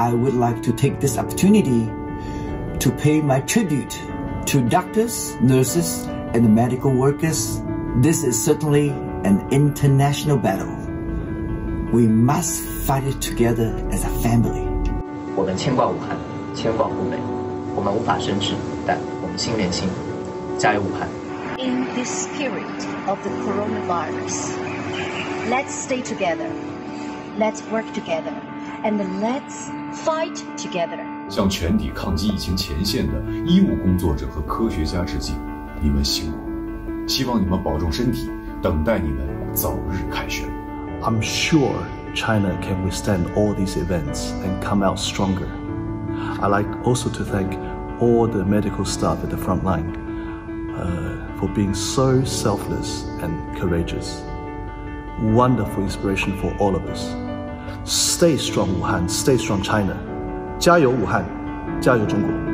I would like to take this opportunity to pay my tribute to doctors, nurses, and medical workers. This is certainly an international battle. We must fight it together as a family. 我们牵挂武汉，牵挂湖北，我们无法生治，但我们心连心，加油武汉！ In the spirit of the coronavirus, let's stay together, let's work together, and let's fight together. 向全体抗击疫情前线的医务工作者和科学家致敬，你们辛苦！希望你们保重身体，等待你们早日凯旋。 I'm sure China can withstand all these events and come out stronger. I'd like also to thank all the medical staff at the front line uh, for being so selfless and courageous. Wonderful inspiration for all of us. Stay strong, Wuhan. Stay strong, China. 加油，武汉！加油，中国！